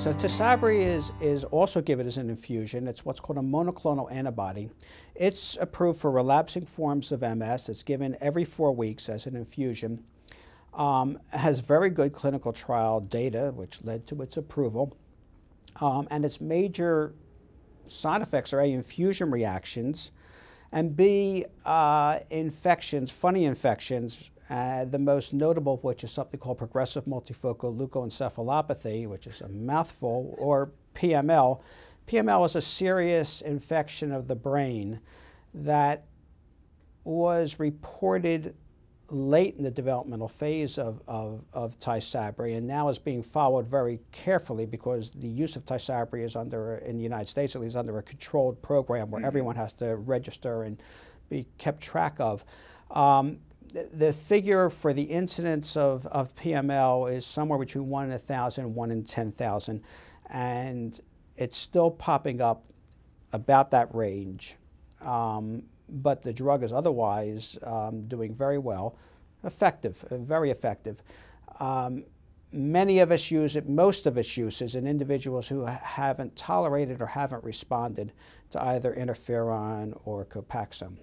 So Tysabri is, is also given as an infusion. It's what's called a monoclonal antibody. It's approved for relapsing forms of MS. It's given every four weeks as an infusion. Um, has very good clinical trial data, which led to its approval. Um, and its major side effects are A, infusion reactions, and B, uh, infections, funny infections, uh, the most notable of which is something called progressive multifocal leukoencephalopathy, which is a mouthful, or PML. PML is a serious infection of the brain that was reported late in the developmental phase of, of, of Tysabri and now is being followed very carefully because the use of Tysabri is under, in the United States at least, under a controlled program where mm -hmm. everyone has to register and be kept track of. Um, the, figure for the incidence of, of PML is somewhere between 1 in 1,000 and 1 in 10,000 and it's still popping up about that range. Um, but the drug is otherwise um, doing very well, effective, uh, very effective. Um, many of us use it, most of us use in individuals who haven't tolerated or haven't responded to either interferon or Copaxone.